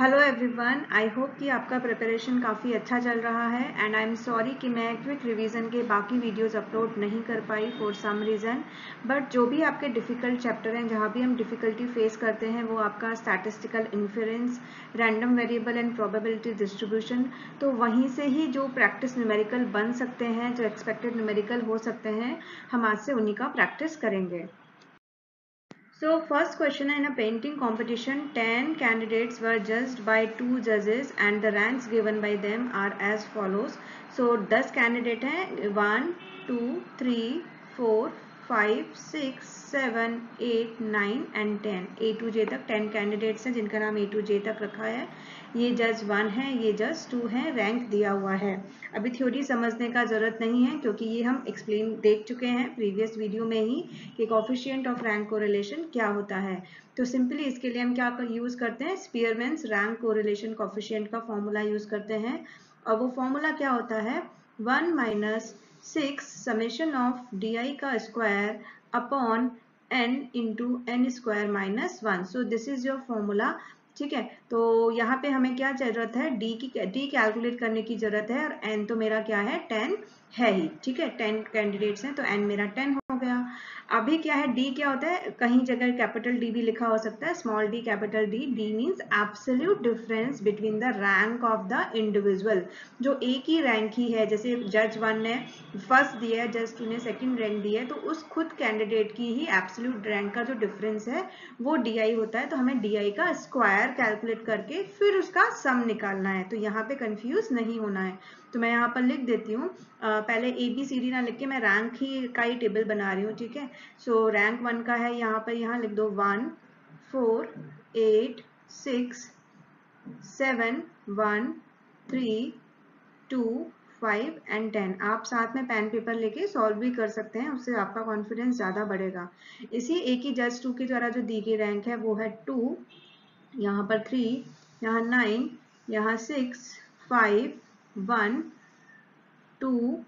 Hello everyone I hope कि आपका preparation काफ़ी अच्छा चल रहा है एंड आई एम सॉरी कि मैं क्विक रिवीजन के बाकी वीडियोस अपलोड नहीं कर पाई फॉर सम रीज़न बट जो भी आपके डिफ़िकल्ट चैप्टर हैं, जहाँ भी हम डिफ़िकल्टी फेस करते हैं, वो आपका statistical inference random variable and probability distribution तो वहीं से ही जो प्रैक्टिस न्यूमेरिकल बन सकते हैं, जो एक्सपेक्टेड न्यूमेरिकल हो सकते हैं, हम आज से उन्हीं का प्रैक्टिस करेंगे। So first question in a painting competition, 10 candidates were judged by two judges and the ranks given by them are as follows. So 10 candidate हैं 1, 2, 3, 4, 5, 6, seven eight nine and ten A to J तक ten candidates हैं जिनका नाम ए to J तक रखा है। ये जज वन है ये जज टू है रैंक दिया हुआ है। अभी थ्योरी समझने का ज़रूरत नहीं है क्योंकि ये हम एक्सप्लेन देख चुके हैं प्रीवियस वीडियो में ही कि कॉफिशियंट ऑफ़ रैंक कोरिलेशन क्या होता है। तो सिंपली इसके लिए हम क्या यूज़ करते हैं? स्पीयरमैन्स रैंक कोरिलेशन कॉफिशियंट का फॉर्मूला यूज़ करते हैं। और वो फॉर्मूला क्या होता है? One minus six summation of D का square upon N into N square minus one so this is your formula ठीक है? तो यहाँ पे हमें क्या ज़रूरत है? डी की डी कैलकुलेट करने की ज़रूरत है और एन तो मेरा क्या है? टेन है ही। ठीक है? टेन कैंडिडेट्स हैं तो एन मेरा टेन हो गया। अभी क्या है डी क्या होता है? कहीं जगह कैपिटल डी भी लिखा हो सकता है small D capital D D means absolute difference between the rank of the individual जो एक ही रैंक ही है, जैसे जज वन ने फ़र्स्ट दिया है जज टू ने सेकंड रैंक दिया है तो उस खुद कैंडिडेट की ही एब्सोल्यूट रैंक का जो डिफरेंस है, वो डीआई होता है। तो हमें डीआई का स्क्वायर कैलकुलेट करके फिर उसका सम निकालना है। तो यहाँ पे कंफ्यूज नहीं होना है। तो मैं यहाँ पर लिख देती हूँ। पहले ए बी सी डी ना लिख के मैं रैंक ही का ही टेबल बना रही हूँ, ठीक है? सो रैंक वन का है यहाँ पर, यहाँ लिख दो one four eight six seven one three two five and ten आप साथ में पेन पेपर लेके सॉल्व भी कर सकते हैं, उससे आपका कॉन्फिडेंस ज़्यादा बढ़ेगा। इसी एक ही जज टू के द्वारा जो दी गई रैंक है, वो है टू यहाँ पर थ्री यहाँ नाइन यहाँ six five one two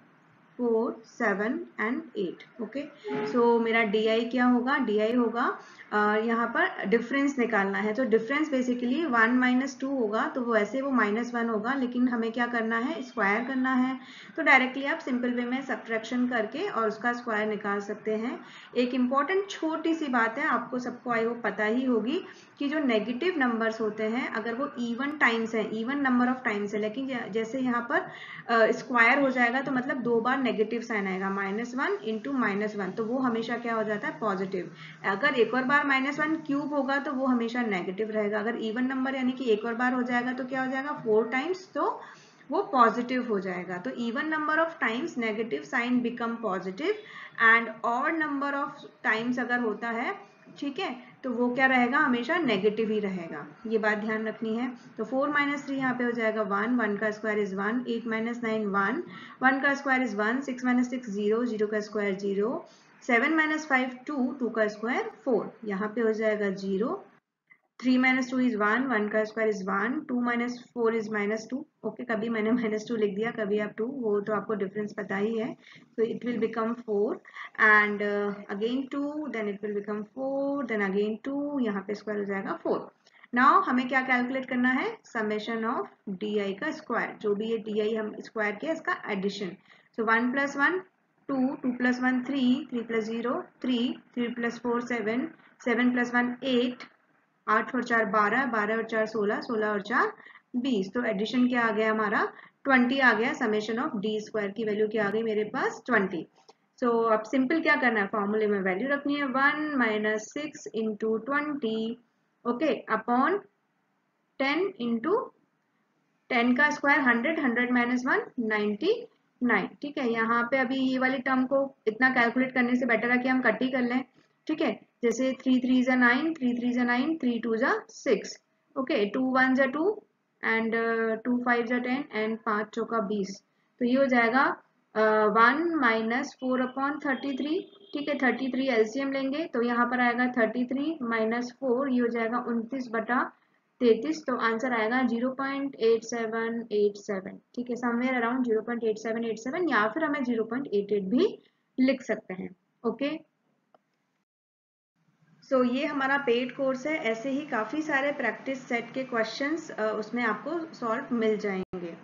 four, seven and eight, okay? So मेरा डी आई क्या होगा? डी आई होगा यहाँ पर डिफरेंस निकालना है। तो difference basically one minus two होगा तो वो ऐसे वो माइनस वन होगा, लेकिन हमें क्या करना है? स्क्वायर करना है। तो डायरेक्टली आप सिंपल वे में सब्ट्रैक्शन करके और उसका स्क्वायर निकाल सकते हैं। एक इंपॉर्टेंट छोटी सी बात है, आपको सबको आई हो पता ही होगी कि जो नेगेटिव नंबर्स होते हैं, अगर वो इवन टाइम्स हैं इवन नंबर ऑफ़ टाइम्स है, लेकिन जैसे यहाँ पर स्क्वायर हो जाएगा तो मतलब दो बार नेगेटिव साइन आएगा minus one into minus one तो वो हमेशा क्या हो जाता है? पॉजिटिव अगर एक और बार माइनस वन क्यूब होगा तो वो हमेशा नेगेटिव रहेगा। अगर इवन नंबर यानी कि एक और बार हो जाएगा तो क्या हो जाएगा? फोर टाइम्स तो वो पॉजिटिव हो जाएगा। तो even number of times negative sign become positive and और नंबर ऑफ़ टाइम्स अगर होता है, ठीक है तो वो क्या रहेगा? हमेशा नेगेटिव ही रहेगा। ये बात ध्यान रखनी है। तो फोर माइनस थ्री यहाँ पे हो जाएगा वन वन का square is one eight minus nine one one का square is one six minus six zero zero का square zero seven minus five two two का स्क्वायर फोर यहाँ पे हो जाएगा zero three minus two is one one का square is one two minus four is minus two okay okay, कभी मैंने minus two लिख दिया कभी आप टू वो तो आपको डिफरेंस पता ही है। तो it will become four and again two then it will become four then again two यहाँ पे स्क्वायर हो जाएगा फोर नाउ हमें क्या कैलकुलेट करना है? समेशन ऑफ़ डी आई का स्क्वायर जो भी ये डी आई हम स्क्वायर किया इसका addition so one plus one two two plus one three three plus zero three three plus four seven seven plus one eight आठ और चार बारह बारह और चार सोलह सोलह और चार बीस तो एडिशन क्या आ गया हमारा? ट्वेंटी आ गया समेशन ऑफ़ डी स्क्वायर की वैल्यू क्या आ गई मेरे पास? ट्वेंटी सो so, अब सिंपल क्या करना है? फॉर्मूले में वैल्यू रखनी है one minus six into twenty okay upon ten into ten का square hundred hundred minus one ninety nine ठीक है यहाँ पे अभी ये वाली टर्म को इतना कैलकुलेट करने से बेटर है कि हम कट ही कर लें। ठीक है जैसे थ्री थ्री जा नाइन थ्री थ्री जा नाइन थ्री टू जा सिक्स ओके टू वन जा टू एंड टू फाइव जा टेन एंड पाँच चौका बीस। तो ये हो जाएगा one minus four upon thirty three ठीक है थर्टी थ्री एलसीएम लेंगे तो यहाँ पर आएगा थर्टी थ्री माइनस फोर ये हो जाएगा उनतीस बटा तैतीस तो आंसर आएगा zero point eight seven eight seven, ठीक है somewhere around zero point eight seven eight seven, या फिर हमें ज़ीरो पॉइंट एट एट भी लिख सकते हैं ओके सो so, ये हमारा पेड कोर्स है। ऐसे ही काफ़ी सारे प्रैक्टिस सेट के क्वेश्चंस उसमें आपको सॉल्व मिल जाएँगे।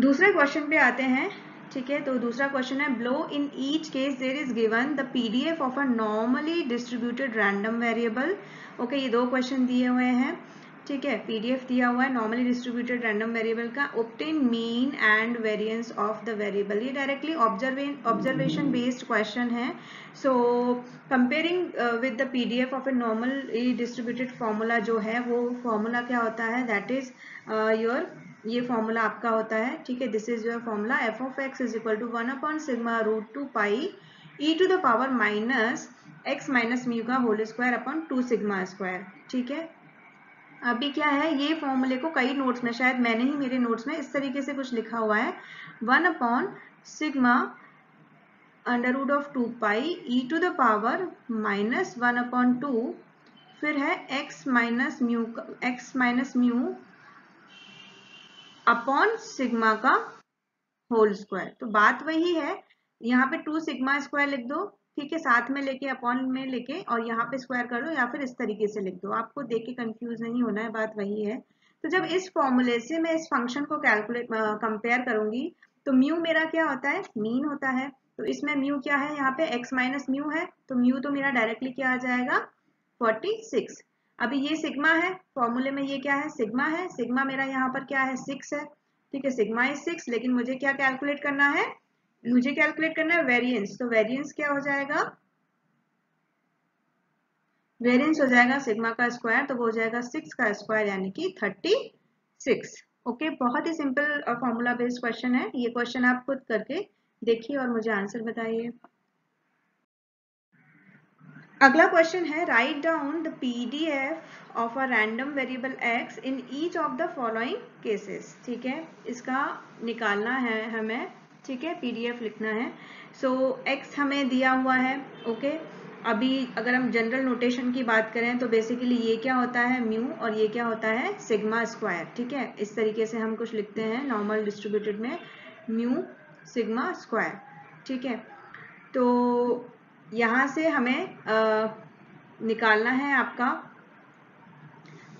दूसरे क्वेश्चन पे आते हैं ठीक है? तो दूसरा क्वेश्चन है below in each case there is given the PDF of a normally distributed random variable okay ये दो क्वेश्चन दिए हुए हैं। ठीक है पीडीएफ दिया हुआ है नॉर्मली डिस्ट्रीब्यूटेड रैंडम वेरिएबल का obtain mean and variance of the variable ये डायरेक्टली ऑब्जर्वेशन बेस्ड क्वेश्चन है। So comparing with the PDF of a normally distributed formula जो है, वो फॉर्मूला क्या होता है? दैट इज़ योर ये फॉर्मूला आपका होता है। ठीक है this is your formula f of x is equal to one upon sigma root two pi e to the power minus x minus mu का whole square upon two sigma square ठीक है? अभी क्या है, ये फॉर्मूले को कई नोट्स में, शायद मैंने ही मेरे नोट्स में इस तरीके से कुछ लिखा हुआ है। One upon sigma under root of two pi e to the power minus one upon two फिर है x minus mu x minus mu upon sigma का होल स्क्वायर तो बात वही है, यहाँ पे टू सिग्मा स्क्वायर लिख दो। ठीक है, साथ में लेके अपॉन में लेके और यहाँ पे स्क्वायर कर दो या फिर इस तरीके से लिख दो। आपको देख के कंफ्यूज नहीं होना है, बात वही है। तो जब इस फॉर्मूले से मैं इस फ़ंक्शन को कैलकुलेट कंपेयर करूँगी तो म्यू मेरा क्या होता है? मीन होता है। तो इसमें म्यू क्या है? यहाँ पे एक्स माइनस म्यू है तो म्यू तो मेरा डायरेक्टली क्या आ जाएगा? फोर्टी सिक्स अभी ये सिग्मा है फॉर्मूले में ये क्या है? सिग्मा है। सिग्मा मेरा यहाँ पर क्या है? सिक्स है। ठीक है सिग्मा इज़ सिक्स लेकिन मुझे क्या कैलकुलेट करना है? मुझे कैलकुलेट करना है वेरिएंस तो वेरिएंस क्या हो जाएगा? वेरिएंस हो जाएगा सिग्मा का स्क्वायर तो वो हो जाएगा सिक्स का स्क्वायर यानी कि थर्टी सिक्स ओके बहुत ही सिंपल फॉर्मूला बेस्ड क्वेश्चन है. ये क्वेश्चन आप खुद करके देखिए और मुझे आंसर बताइए। अगला क्वेश्चन है write down the PDF of a random variable x in each of the following cases ठीक है? इसका निकालना है हमें। ठीक है पीडीएफ लिखना है। सो so, एक्स हमें दिया हुआ है ओके okay? अभी अगर हम जनरल नोटेशन की बात करें तो बेसिकली ये क्या होता है म्यू और ये क्या होता है सिग्मा स्क्वायर ठीक है? इस तरीके से हम कुछ लिखते हैं नॉर्मल डिस्ट्रीब्यूटेड में म्यू सिग्मा स्क्वायर ठीक है? तो यहाँ से हमें आ, निकालना है आपका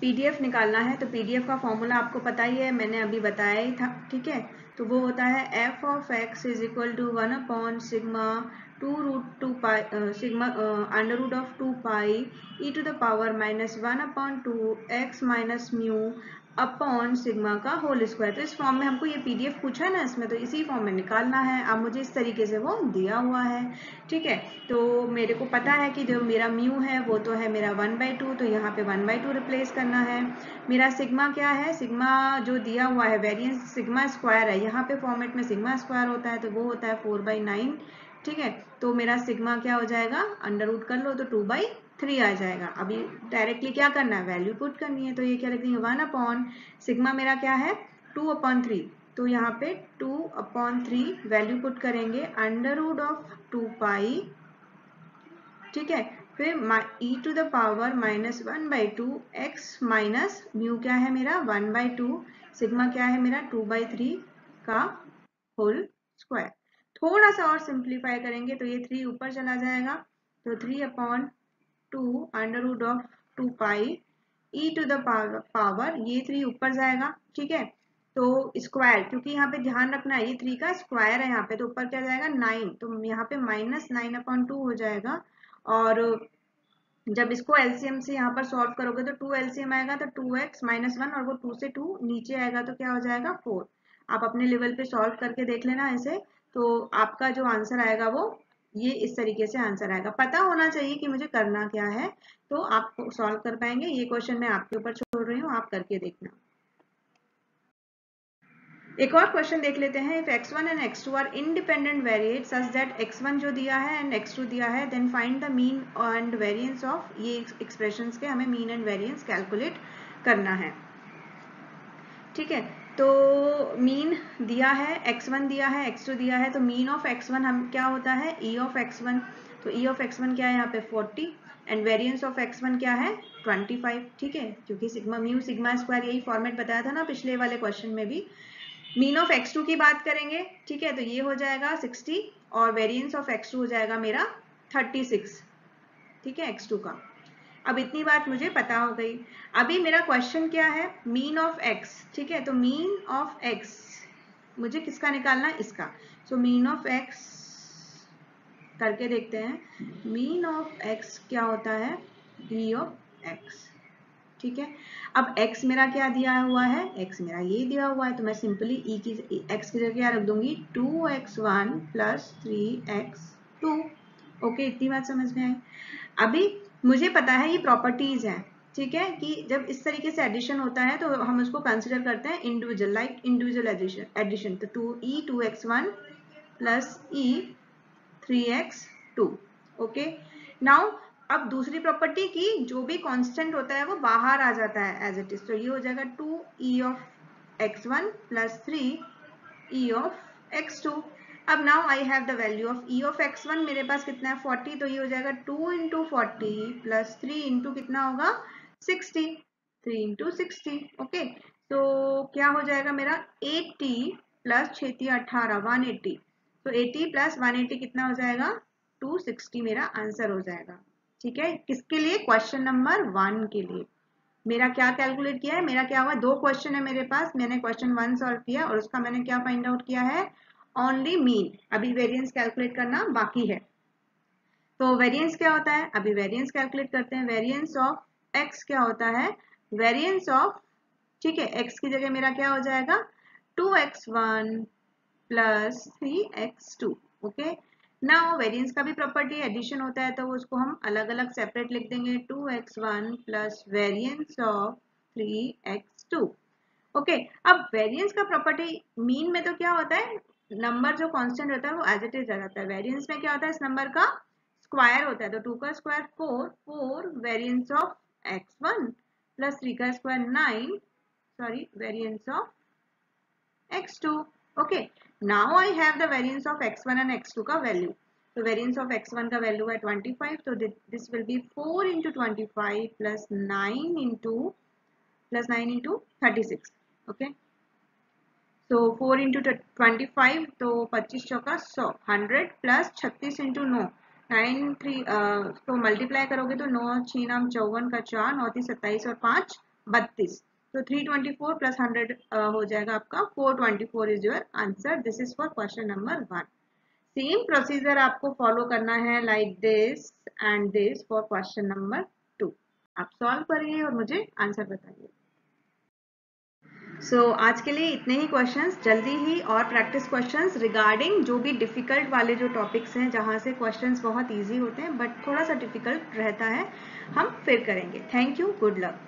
पीडीएफ निकालना है तो पीडीएफ का फॉर्मूला आपको पता ही है मैंने अभी बताया ही था ठीक है? तो वो होता है f of x is equal to one upon sigma two root two pi sigma under root of two pi e to the power minus one upon two x minus mu upon sigma का whole square तो इस form में हमको ये PDF पूछा है ना इसमें तो इसी फॉर्म में निकालना है। अब मुझे इस तरीके से वो दिया हुआ है। ठीक है? तो मेरे को पता है कि जो मेरा म्यू है, वो तो है मेरा वन बाई टू तो यहाँ पे वन बाई टू रिप्लेस करना है। मेरा सिग्मा क्या है? सिग्मा जो दिया हुआ है वेरियंस सिग्मा स्क्वायर है। यहाँ पे फॉर्मेट में सिग्मा स्क्वायर होता है तो वो होता है फोर बाई नाइन ठीक है? तो मेरा सिग्मा क्या हो जाएगा? अंडर रूट कर लो तो टू बाई थ्री आ जाएगा। अभी डायरेक्टली क्या करना है? वैल्यू पुट करनी है तो ये क्या लिख देंगे? वन अपॉन सिग्मा मेरा क्या है? टू अपॉन थ्री तो यहाँ पे two upon three value put करेंगे under root of two pi ठीक है? फिर e to the power minus one by two x minus mu क्या है मेरा? वन बाई टू सिग्मा क्या है मेरा? टू बाई थ्री का होल स्क्वायर थोड़ा सा और सिंप्लीफाई करेंगे तो ये थ्री ऊपर चला जाएगा। तो three upon two under root of two pi e to the power ये थ्री ऊपर जाएगा, ठीक है? तो स्क्वायर क्योंकि यहाँ पे ध्यान रखना है, ये थ्री का स्क्वायर है यहाँ पे तो ऊपर क्या जाएगा? नाइन तो यहाँ पे माइनस नाइन अपॉन टू हो जाएगा। और जब इसको एलसीएम से यहाँ पर सॉल्व करोगे तो टू एलसीएम आएगा तो टू एक्स माइनस वन और वो टू से टू नीचे आएगा तो क्या हो जाएगा? फोर आप अपने लेवल पे सॉल्व करके देख लेना ऐसे। तो आपका जो आंसर आएगा वो ये इस तरीके से आंसर आएगा। पता होना चाहिए कि मुझे करना क्या है तो आप सॉल्व कर पाएँगे। ये क्वेश्चन मैं आपके ऊपर छोड़ रही हूँ, आप करके देखना। एक और क्वेश्चन देख लेते हैं। If x1 and x2 are independent variate such that x1 जो दिया है एंड x2 दिया है then find the mean and variance of ये एक्सप्रेशंस के हमें मीन एंड वेरिएंस कैलकुलेट करना है। ठीक है? तो मीन दिया है x1 दिया है x2 दिया है तो मीन ऑफ़ x1 हम, क्या होता है? E ऑफ़ x1 तो e ऑफ़ x1 क्या है यहाँ पे? 40 एंड वेरिएंस ऑफ़ x1 क्या है? 25 ठीक है? क्योंकि सिग्मा म्यू सिग्मा स्क्वायर यही फॉर्मेट बताया था ना पिछले वाले क्वेश्चन में भी। मीन ऑफ़ x2 की बात करेंगे, ठीक है? तो ये हो जाएगा 65 और वेरियंस ऑफ़ x2 हो जाएगा मेरा 36 ठीक है? X2 का। अब इतनी बात मुझे पता हो गई। अभी मेरा क्वेश्चन क्या है? मीन ऑफ़ एक्स ठीक है? तो मीन ऑफ़ एक्स मुझे किसका निकालना? इसका। सो मीन ऑफ़ एक्स करके देखते हैं। मीन ऑफ़ एक्स क्या होता है? E ऑफ़ एक्स ठीक है? अब x मेरा क्या दिया हुआ है? X मेरा ये दिया हुआ है तो मैं सिंपली e की x की जगह क्या रख दूँगी? 2x1 plus three x two okay इतनी बात समझ में आई। अभी मुझे पता है ये प्रॉपर्टीज़ हैं, ठीक है? कि जब इस तरीके से एडिशन होता है तो हम उसको कंसिडर करते हैं इंडिविजुअल लाइक इंडिविजुअल एडिशन तो two e two x one plus e three x two okay now अब दूसरी प्रॉपर्टी की जो भी कांस्टेंट होता है, वो बाहर आ जाता है एज इट इज़ तो ये हो जाएगा two e of x one plus three e of x two अब now I have the value of e of x one मेरे पास कितना है? फोर्टी तो ये हो जाएगा two into forty plus three into कितना होगा? Sixty three into sixty okay तो क्या हो जाएगा मेरा? एट्टी प्लस छेती अठारह वन एट्टी तो एटी प्लस वन एट्टी कितना हो जाएगा? टू सिक्सटी मेरा आंसर हो जाएगा, ठीक है? किसके लिए? क्वेश्चन नंबर वन के लिए। मेरा क्या कैलकुलेट किया है? मेरा क्या हुआ? दो क्वेश्चन है मेरे पास, मैंने क्वेश्चन वन सॉल्व किया और उसका मैंने क्या फाइंड आउट किया है? ओनली मीन अभी वेरिएंस कैलकुलेट करना बाकी है। तो वेरिएंस क्या होता है? अभी वेरिएंस कैलकुलेट करते हैं। वेरिएंस ऑफ़ एक्स क्या होता है? वेरिएंस ऑफ़ ठीक है एक्स की जगह मेरा क्या हो जाएगा? Two x one plus three x two okay ना वेरिएंस का भी प्रॉपर्टी एडिशन होता है तो उसको हम अलग अलग सेपरेट लिख देंगे। Two x one plus variance of three x two okay अब वेरिएंस का प्रॉपर्टी मीन में तो क्या होता है? नंबर जो कांस्टेंट होता है वो एज इट इज़ जाता है। वेरिएंस में क्या होता है? इस नंबर का स्क्वायर होता है। तो टू का square four four variance of x one plus three का square nine sorry variance of x two okay now I have the variance of x1 and x2 का वैल्यू तो वेरिएंस ऑफ़ x1 का value है 25 तो this will be 4 into 25 plus 9 into, plus 9 into 36 okay so 4 into 25 तो 25 चौका सौ hundred plus छत्तीस into नौ। नाइन थ्री तो मल्टीप्लाई करोगे तो नौ छः नाम चौवन का चार, नौ तीस सत्ताईस और पाँच, बत्तीस। तो 324 प्लस 100 हो जाएगा आपका 424 is your answer this is for question number one same procedure आपको फॉलो करना है like this and this for question number two आप सॉल्व करिए और मुझे आंसर बताइए। सो so, आज के लिए इतने ही क्वेश्चंस जल्दी ही और प्रैक्टिस क्वेश्चंस रिगार्डिंग जो भी डिफ़िकल्ट वाले जो टॉपिक्स हैं जहाँ से क्वेश्चंस बहुत इजी होते हैं बट थोड़ा सा डिफ़िकल्ट रहता है हम फिर करेंगे। Thank you good luck